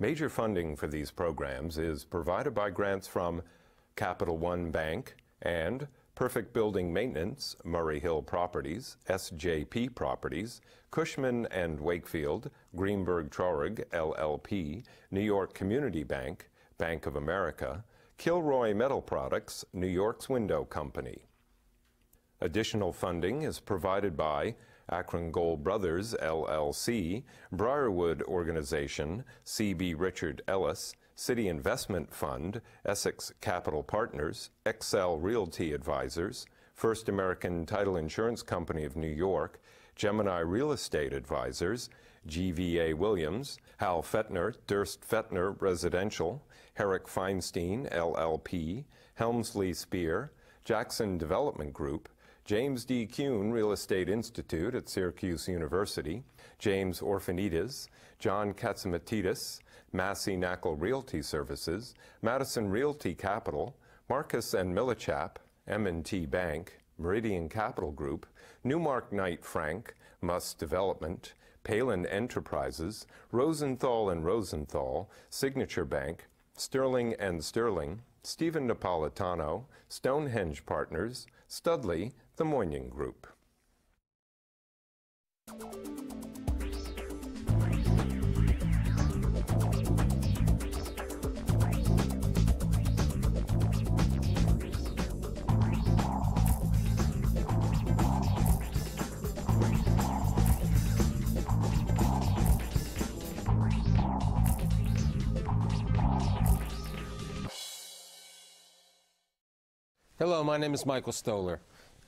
Major funding for these programs is provided by grants from Capital One Bank and Perfect Building Maintenance, Murray Hill Properties, SJP Properties, Cushman and Wakefield, Greenberg Traurig LLP, New York Community Bank, Bank of America, Kilroy Metal Products, New York's Window Company. Additional funding is provided by Akron Gold Brothers LLC, Briarwood Organization, CB Richard Ellis, City Investment Fund, Essex Capital Partners, Excel Realty Advisors, First American Title Insurance Company of New York, Gemini Real Estate Advisors, GVA Williams, Hal Fetner, Durst Fetner Residential, Herrick Feinstein, LLP, Helmsley Spear, Jackson Development Group, James D. Kuhn Real Estate Institute at Syracuse University, James Orphanides, John Catsimatidis, Massey Knakal Realty Services, Madison Realty Capital, Marcus and Millichap, M&T Bank, Meridian Capital Group, Newmark Knight Frank, Muss Development, Palin Enterprises, Rosenthal and Rosenthal, Signature Bank, Sterling and Sterling, Stephen Napolitano, Stonehenge Partners, Studley, The Moynihan Group. Hello, my name is Michael Stoler.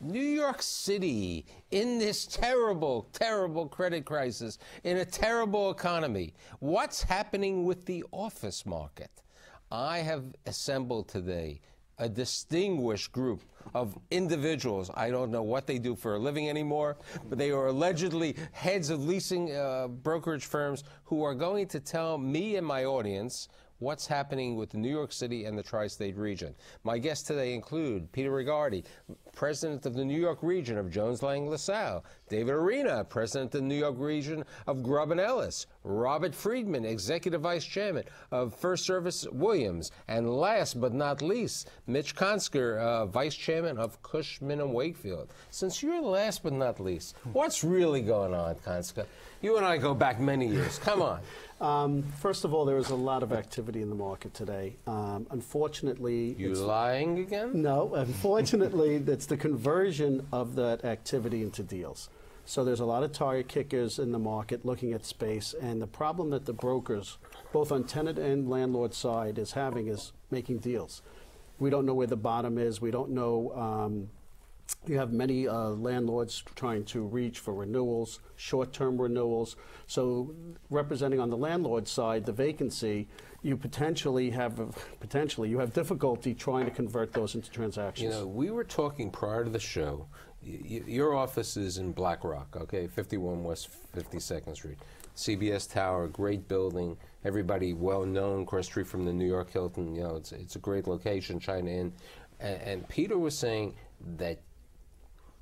New York City, in this terrible, terrible credit crisis, in a terrible economy, what's happening with the office market? I have assembled today a distinguished group of individuals. I don't know what they do for a living anymore, but they are allegedly heads of leasing uh, brokerage firms who are going to tell me and my audience what's happening with New York City and the tri-state region. My guests today include Peter Riguardi, president of the New York region of Jones Lang LaSalle, David Arena, president of the New York region of Grubb and Ellis, Robert Freedman, executive vice chairman of First Service Williams, and last but not least, Mitch Konsker, uh, vice chairman of Cushman and Wakefield. Since you're last but not least, what's really going on, Konsker? You and I go back many years. Come on. Um, first of all, there is a lot of activity in the market today. Um, unfortunately, You lying again? no. Unfortunately, it's the conversion of that activity into deals. So there's a lot of tire kickers in the market looking at space, and the problem that the brokers, both on tenant and landlord side, is having is making deals. We don't know where the bottom is. We don't know. Um, you have many uh, landlords trying to reach for renewals, short-term renewals. So, representing on the landlord side the vacancy, you potentially have potentially you have difficulty trying to convert those into transactions. You know, we were talking prior to the show. Your office is in Black Rock, okay, 51 West 52nd Street. CBS Tower, great building. Everybody well known, cross street from the New York Hilton. You know, it's it's a great location, China Inn. And, and Peter was saying that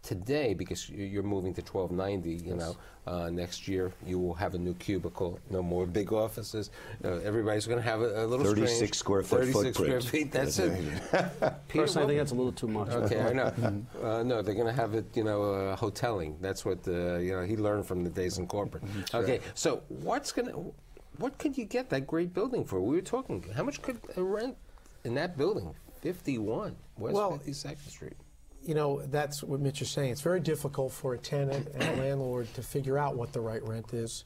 today, because you- you're moving to 1290, you know, uh, next year you will have a new cubicle, no more big offices. Uh, everybody's going to have a, a little 36 strange- square foot 36 square footprint. feet. That's it. Peter, Personally, I think that's a little too much. Okay, I know. Uh, no, they're going to have it, you know, uh, hoteling. That's what uh, you know he learned from the days in corporate. okay, so what's going to, what could you get that great building for? We were talking. How much could a rent in that building? Fifty-one West Well- Fifty Second Street. you know, that's what Mitch is saying. It's very difficult for a tenant and a landlord to figure out what the right rent is.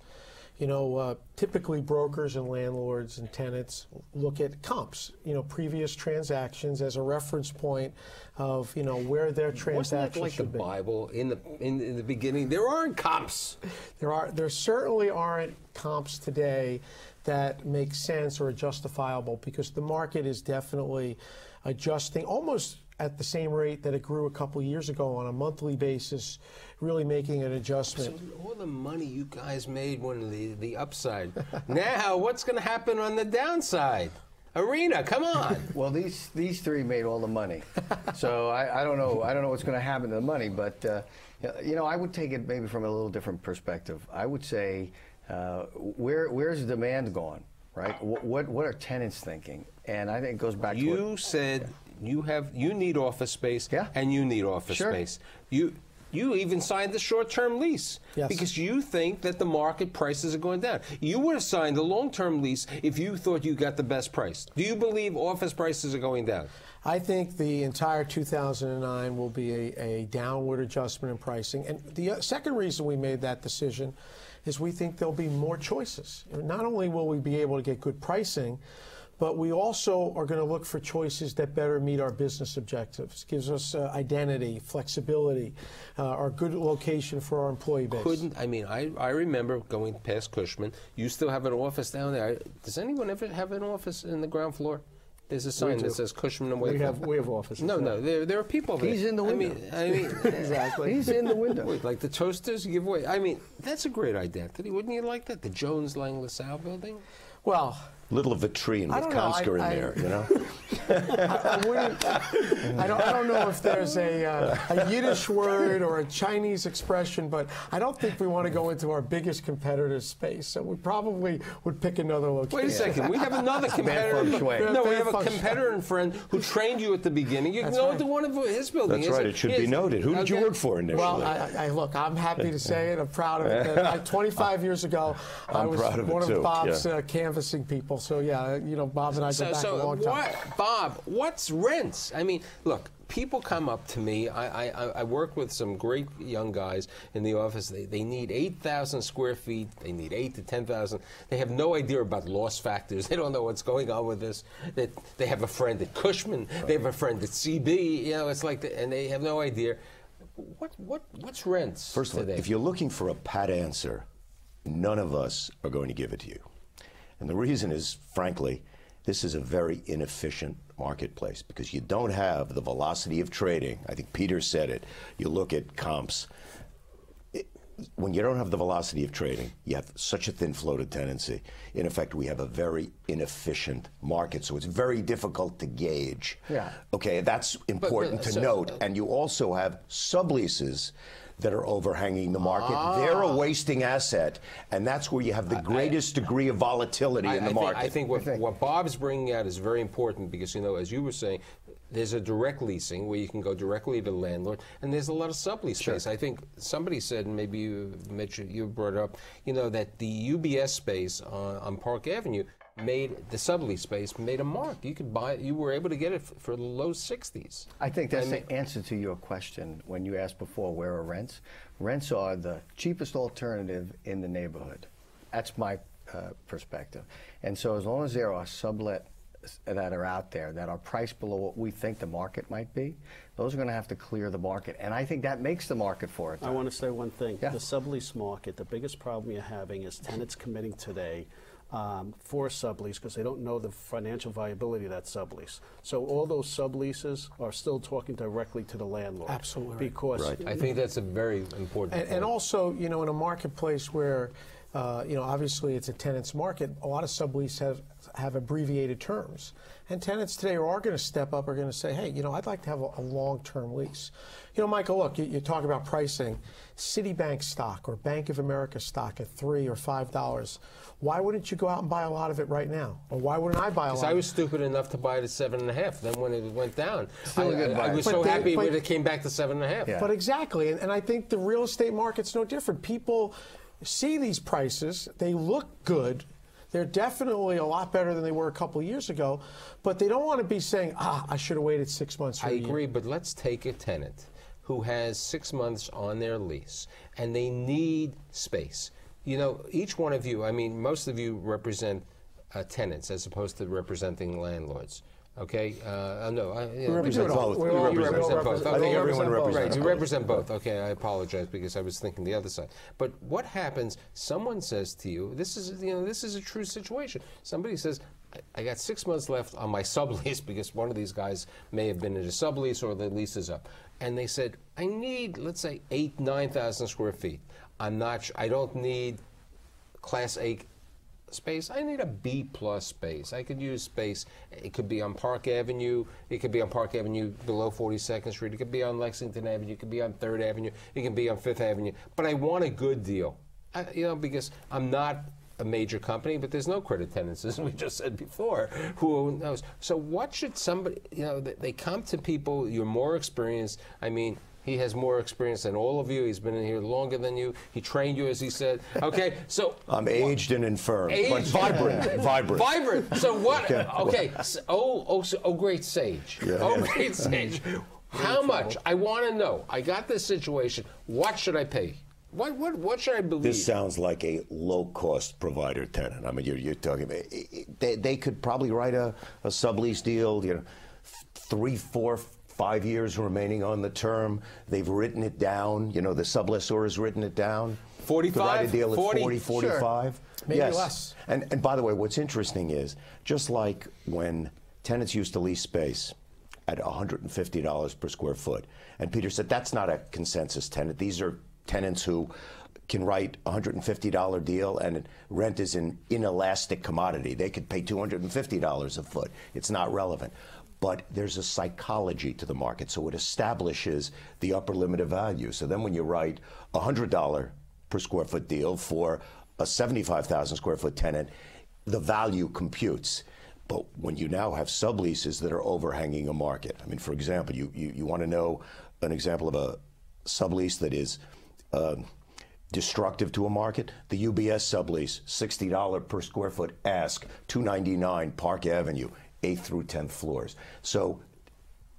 You know, uh, typically brokers and landlords and tenants look at comps, you know, previous transactions as a reference point of, you know, where their transactions that like the be. Bible in the in, in the beginning? There aren't comps. There are there certainly aren't comps today that make sense or are justifiable because the market is definitely adjusting almost at the same rate that it grew a couple years ago on a monthly basis, really making an So adjustment. all the money you guys made when the the upside. now, what's going to happen on the downside? Arena, come on. Well, these these three made all the money, so I, I don't know I don't know what's going to happen to the money, but uh, you know I would take it maybe from a little different perspective. I would say uh, where where's the demand gone? right? What, what, what are tenants thinking? And I think it goes back to You what, said you have you need office space, Yeah. and you need office Sure. space. You you even signed the short-term lease Yes. because you think that the market prices are going down. You would have signed the long-term lease if you thought you got the best price. Do you believe office prices are going down? I think the entire 2009 will be a, a downward adjustment in pricing. And the uh, second reason we made that decision is we think there'll be more choices. Not only will we be able to get good pricing, but we also are going to look for choices that better meet our business objectives. Gives us uh, identity, flexibility, uh, our good location for our employee base. Couldn't I mean I, I remember going past Cushman. You still have an office down there. Does anyone ever have an office in the ground floor? There's a sign that says Cushman and We have we have offices. no, no, there, there are people there. He's in the I mean, window. I mean, Exactly. He's in the window. Wait, like the toasters you give away. I mean, that's a great identity. Wouldn't you like that? The Jones Lang LaSalle building? Well, Little vitrine I with don't Konsker in I- there, you know? I, I wouldn't. I don't. I don't know if there's a, uh, a Yiddish word or a Chinese expression, but I don't think we want to go into our biggest competitor's space. So we probably would pick another location. Wait a second. We have another competitor. feng shui. No, we have a competitor and friend who trained you at the beginning. You can That's go right. to one of his buildings. That's right. It should be noted. Who did you work for initially? Well, I, I, look, I'm happy to say it. I'm proud of it. I, 25 years ago, I I'm was proud of one of too, Bob's yeah. uh, canvassing people. So yeah, you know, Bob and I go So, back a long time. what, Bob? What's rents? I mean, look. People come up to me. I, I, I work with some great young guys in the office. They, they need 8,000 square feet. They need 8 to 10,000. They have no idea about loss factors. They don't know what's going on with this. That they have a friend at Cushman. They have a friend at CB. You know, it's like, the, and they have no idea. What, what, what's rents First of all, today? if you're looking for a pat answer, none of us are going to give it to you. And the reason is, frankly, this is a very inefficient marketplace because you don't have the velocity of trading. I think Peter said it. You look at comps. It- when you don't have the velocity of trading, you have such a thin floated tendency. In effect, we have a very inefficient market, so it's very difficult to gauge. Yeah. Okay, that's important to so- note. Uh, and you also have subleases that are overhanging the market. Ah. They're a wasting asset, and that's where you have the greatest degree of volatility I, in the I think, market. I think what, what Bob's bringing out is very important because, you know, as you were saying, there's a direct leasing where you can go directly to the landlord, and there's a lot of sublease space. I think somebody said, and maybe you, Mitch, you brought it up, you know, that the UBS space on, on Park Avenue made the sublease space made a mark. You could buy, it, you were able to get it f- for the low 60s. I think that's I mean- the answer to your question when you asked before where are rents. Rents are the cheapest alternative in the neighborhood. That's my uh, perspective. And so as long as there are sublet that are out there that are priced below what we think the market might be, those are going to have to clear the market. And I think that makes the market for it. I want to say one thing. Yeah. The sublease market, the biggest problem you're having is tenants committing today um, for a sublease because they don't know the financial viability of that sublease. So all those subleases are still talking directly to the landlord. Absolutely right. Because Right. I think that's a very important And, point. and also, you know, in a marketplace where, uh, you know, obviously it's a tenant's market, a lot of sublease have, have abbreviated terms. And tenants today are going to step up, are going to say, hey, you know, I'd like to have a, a long-term lease. You know, Michael, look, you, you talk about pricing. Citibank stock or Bank of America stock at 3 or $5. Why wouldn't you go out and buy a lot of it right now? Or why wouldn't I buy a lot? Because lot? I of was stupid enough to buy it at seven and a half. Then when it went down, Still a I, good I- I was But so they- happy but- when it came back to seven and a half. Yeah. But exactly, and, and I think the real estate market's no different. People see these prices, they look good. They're definitely a lot better than they were a couple of years ago, but they don't want to be saying, "Ah, I should have waited six months." I I a year." agree, but let's take a tenant who has six months on their lease and they need space. You know, each one of you, I mean, most of you represent uh, tenants as opposed to representing landlords. Okay? Uh, no, I, yeah, represent because- both. We You all represent represent- both. I Okay, think you everyone both. represents Right, you represent both. Okay, I apologize because I was thinking the other side. But what happens? Someone says to you, "This is you know this is a true situation." Somebody says, "I- "I got six months left on my sublease because one of these guys may have been in a sublease or the lease is up," and they said, "I need let's say eight nine thousand square feet. I'm not. sh- I don't need Class A." Space. I need a B plus space. I could use space. It could be on Park Avenue. It could be on Park Avenue below 42nd Street. It could be on Lexington Avenue. It could be on Third Avenue. It can be on Fifth Avenue. But I want a good deal. I, you know, because I'm not a major company, but there's no credit tenants, as we just said before. Who knows? So, what should somebody, you know, they, they come to people, you're more experienced. I mean, he has more experience than all of you. He's been in here longer than you. He trained you, as he said. Okay, so. I'm aged and infirm, but Aged- vibrant, vibrant. Vibrant. So what? Okay. so- oh, oh, so- oh, great sage. Yeah. Oh, great sage. How much? I want to know. I got this situation. What should I pay? What what what should I believe? This sounds like a low-cost provider tenant. I mean, you're, you're talking about eh, eh, they, they could probably write a, a sublease deal. You know, three, four, five years remaining on the term. They've written it down. You know, the sublessor has written it down. Could write a 45, deal at 40? 40, 45. Maybe yes. less. And and by the way, what's interesting is just like when tenants used to lease space at $150 per square foot, and Peter said that's not a consensus tenant. These are tenants who can write a $150 deal and rent is an inelastic commodity. They could pay $250 a foot. It's not relevant. But there's a psychology to the market, so it establishes the upper limit of value. So then when you write a $100 per square foot deal for a 75,000 square foot tenant, the value computes. But when you now have subleases that are overhanging a market, I mean, for example, you, you, you want to know an example of a sublease that is um destructive to a market? The UBS sublease, $60 per square foot ask, 299 Park Avenue, 8th through 10th floors. So,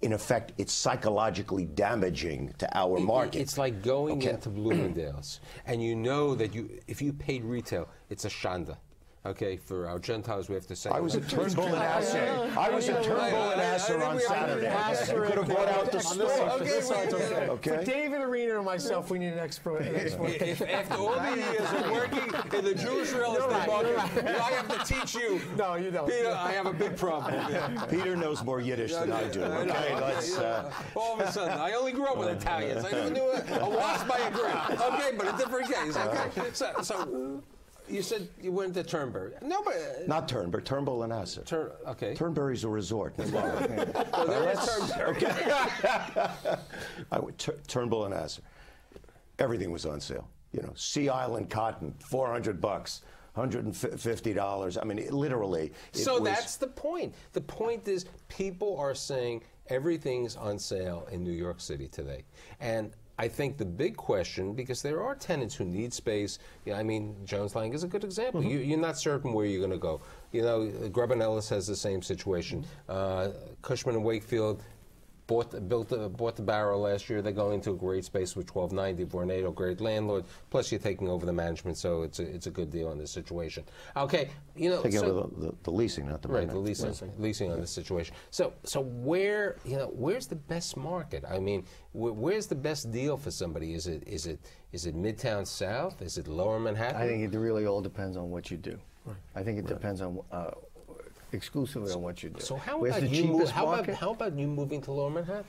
in effect, it's psychologically damaging to our market. It's like going Okay. into Bloomingdale's, and you know that you, if you paid retail, it's a shanda. Okay, for our Gentiles, we have to say. I was at Turnbull and Asser. I was at Turnbull and Asser on Saturday. You could have bought out the store. For Okay. David Arena and myself, we need an expert. An expert. If after all the years of working in the Jewish real You're estate right, market, right. I have to teach you. No, you don't. Peter, I have a big problem. Peter knows more Yiddish than I do. I Okay, let's. Uh, All of a sudden, I only grew up with Italians. I never knew a, a wasp by a grape. Okay, but a different case. Okay, so, so you said you went to Turnberry. No, but uh, not Turnbull, Turnbull and Asser. Turn. Okay. Turnberry's a resort. Florida. Well, there is Turnberry. I went Tur- Turnbull and Asser. Everything was on sale. You know, Sea Island cotton, 400 bucks, 150 dollars. I mean, it, literally. It So that's the point. The point is, people are saying everything's on sale in New York City today, and I think the big question, because there are tenants who need space. Yeah, I mean, Jones Lang is a good example. You, you're not certain where you're going to go. You know, Grubb and Ellis has the same situation. Uh, Cushman and Wakefield bought the, built the, bought the barrel last year. They're going to a great space with 1290. Vornado, great landlord. Plus, you're taking over the management, so it's a, it's a good deal in this situation. Okay, you know, Taking so- over the, the, the leasing, not the Right, the maintenance. leasing, leasing on this situation. So, so where you know where's the best market? I mean, wh- where's the best deal for somebody? Is it is it is it Midtown South? Is it Lower Manhattan? I think it really all depends on what you do. I think it depends on uh, exclusively on what you do. so. How Where's about the you? Move, how about how about you moving to Lower Manhattan?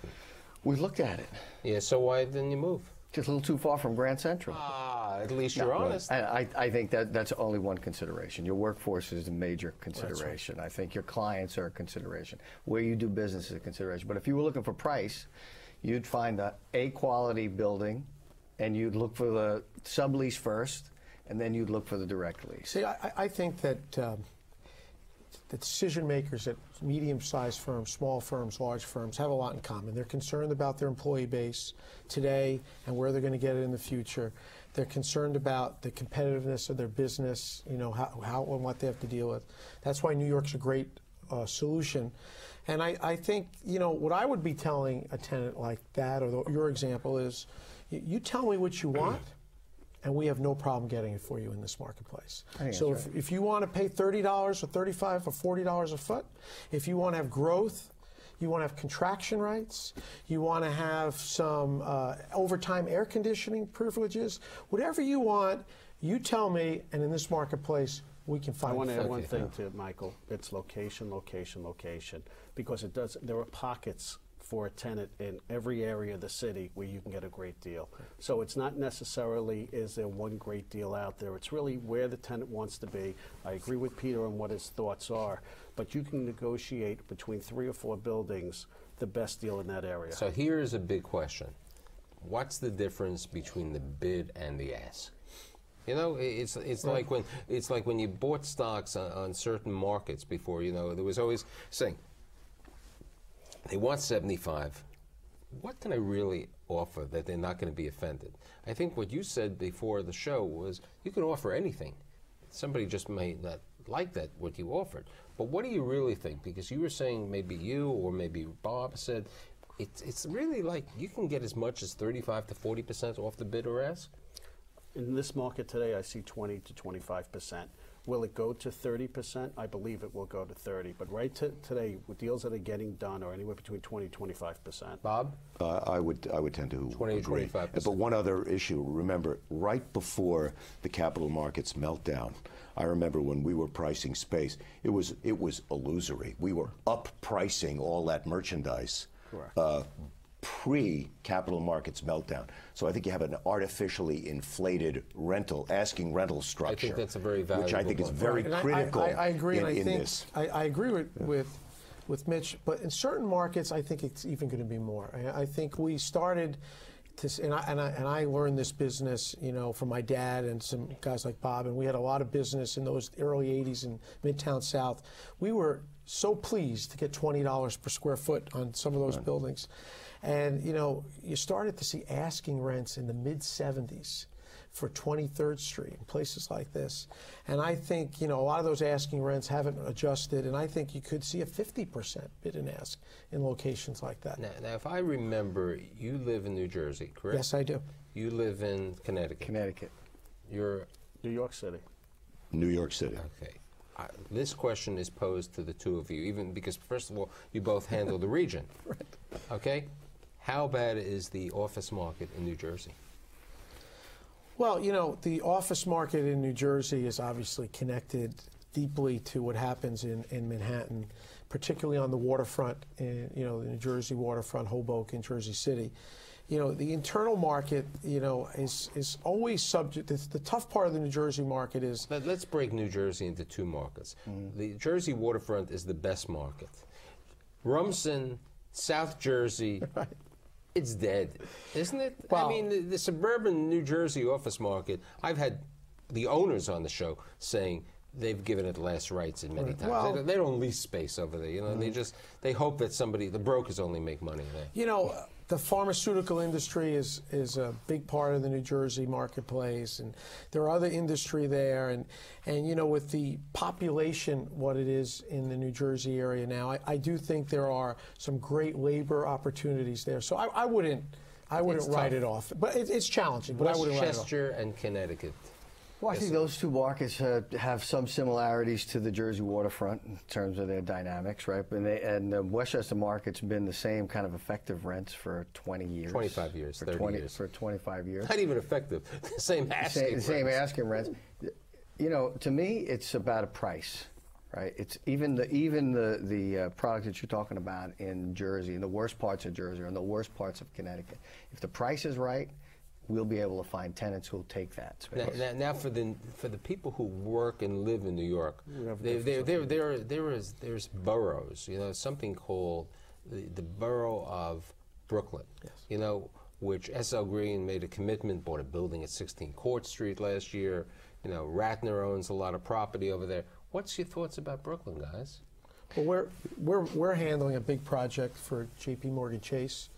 we looked at it. Yeah. So why didn't you move? Just a little too far from Grand Central. Ah, at least you're honest. I, I, I think that that's only one consideration. Your workforce is a major consideration. Right. I think your clients are a consideration. Where you do business is a consideration. But if you were looking for price, you'd find a A quality building, and you'd look for the sublease first, and then you'd look for the direct lease. See, I, I- I think that um, the decision makers at medium-sized firms, small firms, large firms have a lot in common. They're concerned about their employee base today and where they're going to get it in the future. They're concerned about the competitiveness of their business, you know, how, how and what they have to deal with. That's why New York's a great uh, solution. And I, I think, you know, what I would be telling a tenant like that, or the, your example is, you, you tell me what you want, and we have no problem getting it for you in this marketplace. So that's if, if you want to pay $30 or 35 or $40 a foot, if you want to have growth, you want to have contraction rights, you want to have some uh, overtime air conditioning privileges, whatever you want, you tell me, and in this marketplace, we can find. I find want it to add one you. thing to Michael. It's location, location, location, because it does. There are pockets for a tenant in every area of the city where you can get a great deal. So it's not necessarily is there one great deal out there. It's really where the tenant wants to be. I agree with Peter on what his thoughts are, but you can negotiate between three or four buildings the best deal in that area. So here is a big question: What's the difference between the bid and the ask? You know, it's it's like when it's like when you bought stocks on, on certain markets before. You know, there was always saying they want 75. What can I really offer that they're not going to be offended? I think what you said before the show was you can offer anything. Somebody just may not like that what you offered. But what do you really think? Because you were saying maybe you or maybe Bob said it's it's really like you can get as much as 35 to 40 percent off the bid or ask. In this market today, I see 20 to 25 percent. Will it go to 30 percent? I believe it will go to 30. But right to today, with deals that are getting done are anywhere between 20 and 25 percent. Bob? Uh, I would I would tend to 20 agree. 25%. But one other issue. Remember, right before the capital markets meltdown, I remember when we were pricing space, it was it was illusory. We were up pricing all that merchandise. Correct. Uh, Pre capital markets meltdown. So I think you have an artificially inflated rental, asking rental structure. I think that's a very valuable Which I valuable think is very And I- I- critical I, I agree, in, and I in think this. I, I agree with, with with Mitch, but in certain markets, I think it's even going to be more. I, I think we started. To, and, I, and, I, and I learned this business, you know, from my dad and some guys like Bob, and we had a lot of business in those early '80s in Midtown South. We were so pleased to get twenty dollars per square foot on some of those buildings, and you know, you started to see asking rents in the mid '70s for 23rd Street and places like this. And I think, you know, a lot of those asking rents haven't adjusted, and I think you could see a 50% bid and ask in locations like that. Now, now, if I remember, you live in New Jersey, correct? Yes, I do. You live in Connecticut. Connecticut. You're New York City. New York City. okay. I, this question is posed to the two of you, even because first of all, you both handle the region. right. Okay. How bad is the office market in New Jersey? Well, you know, the office market in New Jersey is obviously connected deeply to what happens in, in Manhattan, particularly on the waterfront, in, you know, the New Jersey waterfront, Hoboken, Jersey City. You know, the internal market, you know, is, is always subject. The, the tough part of the New Jersey market is Let, us break New Jersey into two markets. Mm-hmm. The Jersey waterfront is the best market. Rumson, South Jersey, it's dead, isn't it? I mean, the, the suburban New Jersey office market. I've had the owners on the show saying they've given it last rites in many times. Well- Mm-hmm. they, don't- they don't lease space over there. You know, they just they hope that somebody, the brokers, only make money there. You know, the pharmaceutical industry is, is a big part of the New Jersey marketplace, and there are other industry there, and, and you know, with the population, what it is in the New Jersey area now, I, I do think there are some great labor opportunities there. So I, I wouldn't, I wouldn't It's write tough. it off, but it, it's challenging. But I wouldn't write it off. Westchester and Connecticut. Well, I think those two markets uh, have some similarities to the Jersey waterfront in terms of their dynamics, right? And, they, and the Westchester market's been the same kind of effective rents for 20 years. 25 years, For 30 20 years. For 25 years. Not even effective. Same asking. Same, same rents. asking rents. You know, to me, it's about a price, right? It's even the even the the uh, product that you're talking about in Jersey, in the worst parts of Jersey, or in the worst parts of Connecticut. If the price is right, we'll be able to find tenants who'll take that Now, space. now, now for the for the people who work and live in New York, have there, there, different there, there, there is there's boroughs. You know, something called the, the borough of Brooklyn. Yes. You know, which S.L. Green made a commitment, bought a building at 16 Court Street last year. You know, Ratner owns a lot of property over there. What's your thoughts about Brooklyn, guys? Well, we're, we're, we're handling a big project for JP Morgan Chase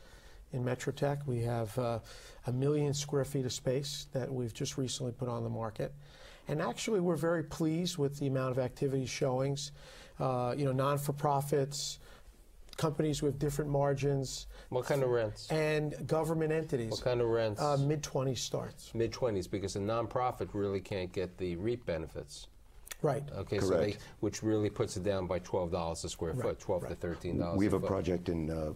in Metrotech. We have uh, a million square feet of space that we've just recently put on the market. And actually, we're very pleased with the amount of activity showings. Uh, you know, non-for-profits, companies with different margins, What kind of rents? and government entities. What kind of rents? Uh, Mid 20s starts. Mid 20s, because a nonprofit really can't get the REAP benefits. Right. Okay, so they, Correct. which really puts it down by twelve dollars a square foot, twelve to thirteen dollars. We have a project in uh,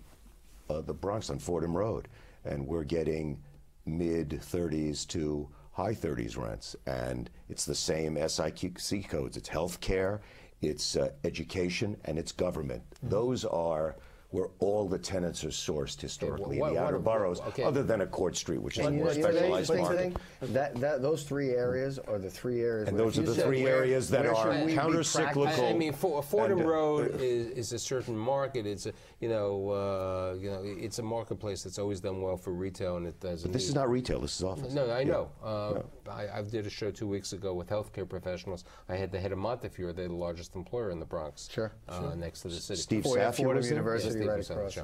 uh, the Bronx on Fordham Road, and we're getting mid 30s to high 30s rents, and it's the same SIC codes. It's healthcare, it's uh, education, and it's government. Mm-hmm. Those are where all the tenants are sourced historically what- in the what- outer what- boroughs, okay. other than a Court Street, which is a And you more know, you know, the specialized interesting market. that, that, those three areas are the three areas. And those are the three where- areas that are should counter-cyclical. I, I mean, For, Fordham And, uh, Road is, is a certain market. It's a you know uh, you know it's a marketplace that's always done well for retail, and it does. This is not retail. This is office. No, I Yeah. know. Uh, I, I did a show two weeks ago with healthcare professionals. I had the head of Montefiore, they're the largest employer in the Bronx. Sure, uh, Next to the city. Steve Fordham Safyer was there? Yeah, University Steve right was on the across.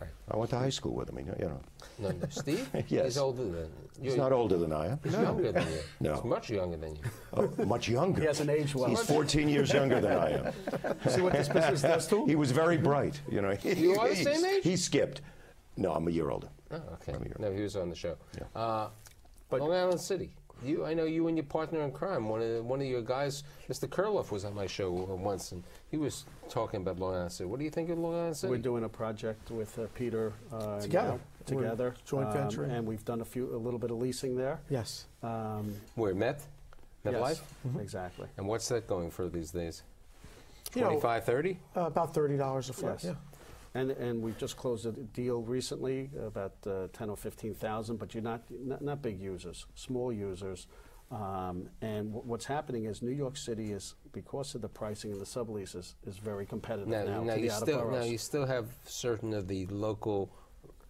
Right. I went to high school with him. You know, you know. No, no, Steve? Yes. He's older than he's not older than I am. He's younger than you. No. He's much younger than you. Oh, much younger. He hasn't aged well. He's 14 years younger than I am. See what this business does to him? He was very bright. You know. You are the He's- same age? He skipped. No, I'm a year older. Oh, okay. I'm here. No, he was on the show. Yeah. Uh, But- Long Island City. You, I know you and your partner in crime. One of the, one of your guys, Mr. Kurloff, was on my show uh, once, and he was talking about Long Island City. What do you think of Long Island City? We're doing a project with uh, Peter uh, Together. now, We're together, joint um, venturing. and we've done a few, a little bit of leasing there. Yes. Um, Where Met, MetLife, yes, exactly. and what's that going for these days? You know, 25, 30? Uh, about thirty dollars a foot. Yes. Yeah. And, and we've just closed a deal recently, about uh, 10 or 15,000, but you're not, not, not big users, small users. Um, and w- what's happening is New York City is, because of the pricing and the subleases, is very competitive now, Now, now you still now you still have certain of the local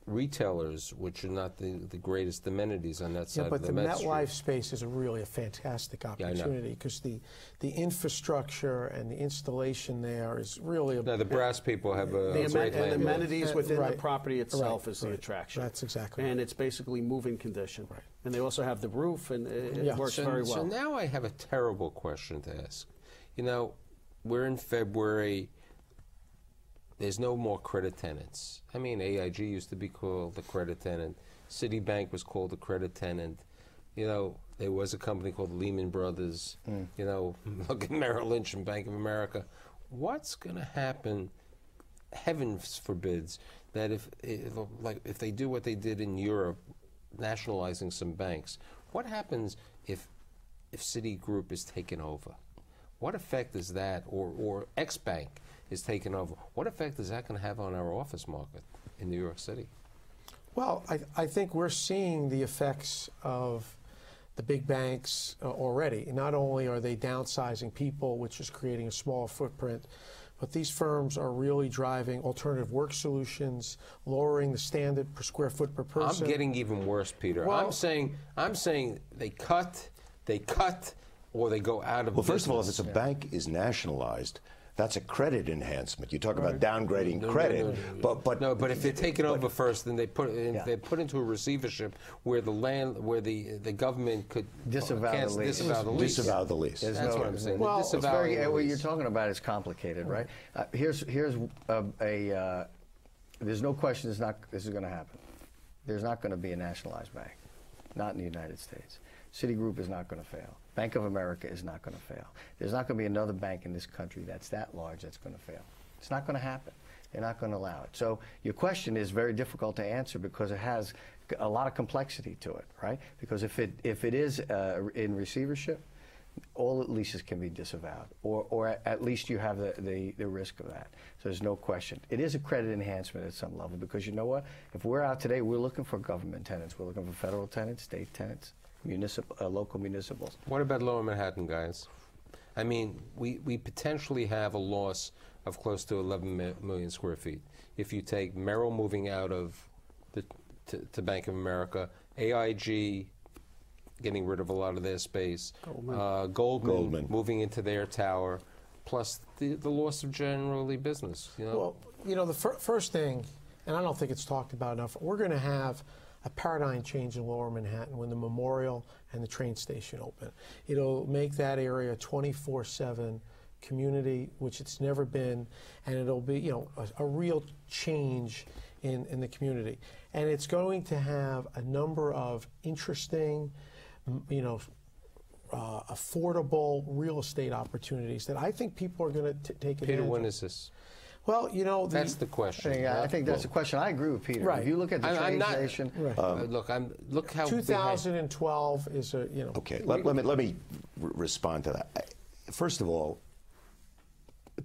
retailers, which are not the, the greatest amenities on that side Yeah, of the the Met Street. MetLife space is a really a fantastic Yeah, I know. opportunity because the the infrastructure and the installation there is really a Now the brass people have a The great amen- and landlord. amenities Uh, within the property itself Right, is the attraction. That's exactly And it's basically moving condition. Right. And they also have the roof, and it, it Yeah. works so, very well. So now I have a terrible question to ask. You know, we're in February. There's no more credit tenants. I mean, AIG used to be called the credit tenant. Citibank was called the credit tenant. You know, there was a company called Lehman Brothers. Mm. You know, look at Merrill Lynch and Bank of America. What's going to happen? Heavens forbids that if, if like if they do what they did in Europe, nationalizing some banks, what happens if if Citigroup is taken over? What effect is that, or or X Bank is taken over? What effect is that going to have on our office market in New York City? Well, I, I think we're seeing the effects of the big banks uh, already. Not only are they downsizing people, which is creating a small footprint, but these firms are really driving alternative work solutions, lowering the standard per square foot per person. I'm getting even worse, Peter. Well- I'm saying I'm saying they cut, they cut, or they go out of business. Well, first of all, if it's a bank is nationalized, that's a credit enhancement. You talk about downgrading No, no, credit, no, no, but but no, but if they take it over first, then they put in, Yeah. they put into a receivership where the land where the the government could Disavow the lease. Disavow the lease. disavow the lease. There's That's no- what I'm saying. Well, It's very, the what you're talking about is complicated, right? Uh, here's here's a, a uh, there's no question this not this is going to happen. There's not going to be a nationalized bank, not in the United States. Citigroup is not going to fail. Bank of America is not going to fail. There's not going to be another bank in this country that's that large that's going to fail. It's not going to happen. They're not going to allow it. So your question is very difficult to answer because it has a lot of complexity to it, right? Because if it if it is uh, in receivership, all leases can be disavowed, or, or at least you have the, the, the risk of that. So there's no question. It is a credit enhancement at some level because you know what? If we're out today, we're looking for government tenants. We're looking for federal tenants, state tenants, municipal, uh, local municipals. What about Lower Manhattan, guys? I mean, we, we potentially have a loss of close to 11 mi- million square feet. If you take Merrill moving out of the to, to Bank of America, AIG getting rid of a lot of their space, Goldman. Uh, Goldman, Goldman. moving into their tower, plus the, the loss of generally business. You know, Well, you know, the fir- first thing, and I don't think it's talked about enough, we're going to have a paradigm change in Lower Manhattan when the Memorial and the train station open. It'll make that area 24 7 community, which it's never been, and it'll be, you know, a, a real change in, in the community. And it's going to have a number of interesting, you know, uh, affordable real estate opportunities that I think people are going to take advantage Peter, of. when is this? Well, you know, the, That's the question. Yeah, I think that's the question. I agree with Peter. Right. If you look at the I- I'm not- station, Right. Uh, look, I'm look how big I- 2012 is a you know. Okay, let, let me let me respond to that. First of all,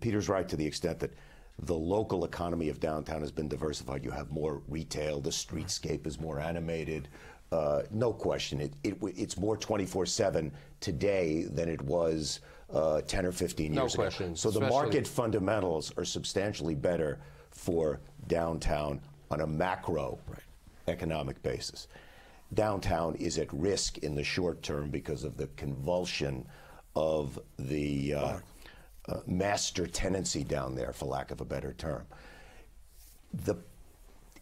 Peter's right to the extent that the local economy of downtown has been diversified. You have more retail. The streetscape is more animated. Uh, no question, it, it it's more 24/7 today than it was uh, 10 or 15 No years ago. question, So the market fundamentals are substantially better for downtown on a macro economic basis. downtown is at risk in the short term because of the convulsion of the uh, uh, master tenancy down there, for lack of a better term. The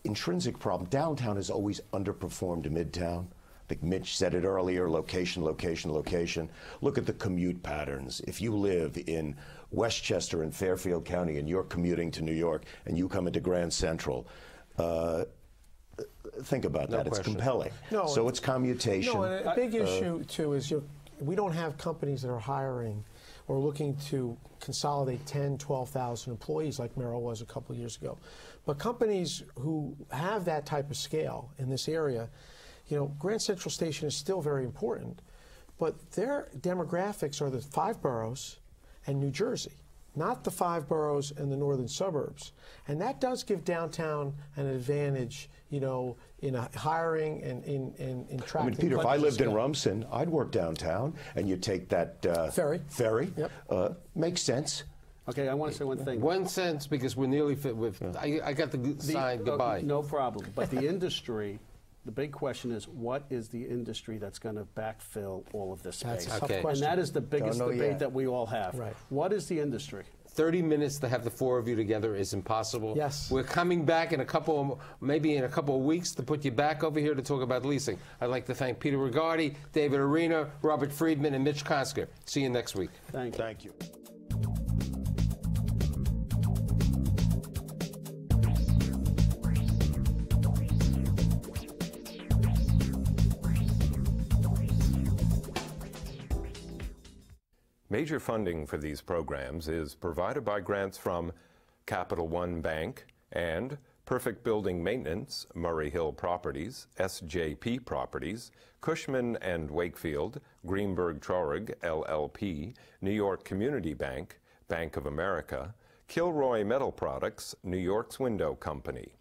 intrinsic problem downtown has always underperformed Midtown. I think Mitch said it earlier location, location, location. Look at the commute patterns. If you live in Westchester and Fairfield County and you're commuting to New York and you come into Grand Central, uh, think about No that. It's compelling. No, so it's commutation. No, and a big issue too is you we don't have companies that are hiring or looking to consolidate 10, 12,000 employees like Merrill was a couple of years ago. But companies who have that type of scale in this area, you know, Grand Central Station is still very important, but their demographics are the five boroughs and New Jersey, not the five boroughs and the northern suburbs. And that does give downtown an advantage, you know, in hiring and in, in, in I mean, Peter, if I lived in scale. Rumson, I'd work downtown, and you take that uh, Ferry. Ferry. Yep. Uh, makes sense. Okay, I want to say one thing. One sense because we're nearly fit with. I, I got the The- sign uh, goodbye. No problem. But the industry, the big question is, what is the industry that's going to backfill all of this That's a space? tough Okay. question. And that is the biggest debate yet. that we all have. Right. What is the industry? 30 minutes to have the four of you together is impossible. Yes. We're coming back in a couple, of, maybe in a couple of weeks to put you back over here to talk about leasing. I'd like to thank Peter Riguardi, David Arena, Robert Freedman, and Mitch Konsker. See you next week. Thank you. Thank you. Major funding for these programs is provided by grants from Capital One Bank and Perfect Building Maintenance, Murray Hill Properties, SJP Properties, Cushman and Wakefield, Greenberg Traurig LLP, New York Community Bank, Bank of America, Kilroy Metal Products, New York's Window Company.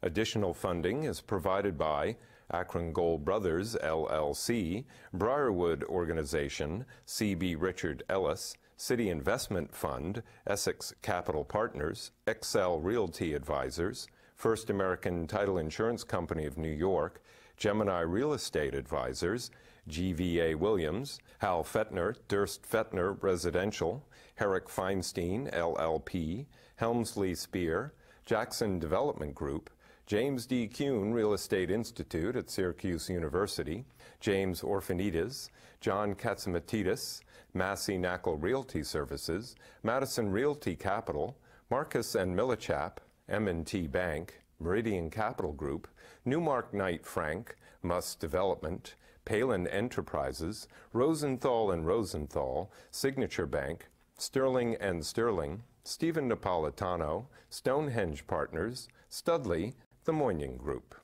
Additional funding is provided by Akron Gold Brothers LLC, Briarwood Organization, CB Richard Ellis, City Investment Fund, Essex Capital Partners, Excel Realty Advisors, First American Title Insurance Company of New York, Gemini Real Estate Advisors, GVA Williams, Hal Fetner, Durst Fetner Residential, Herrick Feinstein LLP, Helmsley Spear, Jackson Development Group, James D. Kuhn Real Estate Institute at Syracuse University, James Orphanides, John Catsimatidis, Massey Knakal Realty Services, Madison Realty Capital, Marcus and Millichap, M&T Bank, Meridian Capital Group, Newmark Knight Frank, Muss Development, Palin Enterprises, Rosenthal and Rosenthal, Signature Bank, Sterling and Sterling, Stephen Napolitano, Stonehenge Partners, Studley, the Moynihan Group.